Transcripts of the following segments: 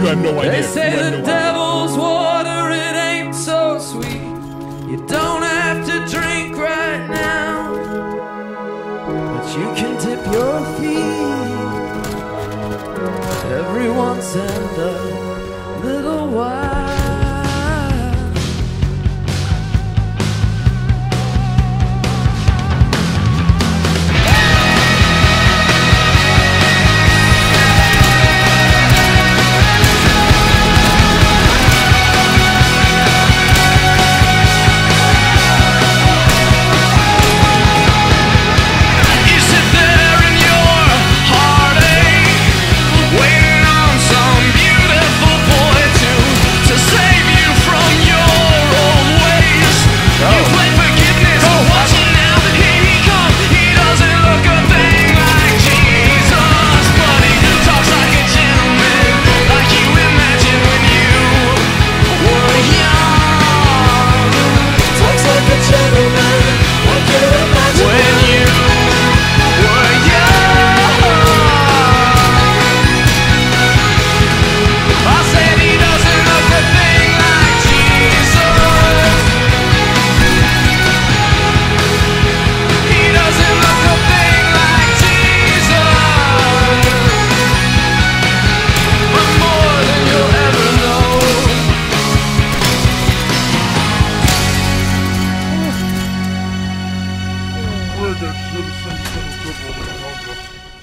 you have no idea. They say the no idea. devil's water, it ain't so sweet. You don't have to drink right now, but you can dip your feet every once in a little while.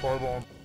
Fireball.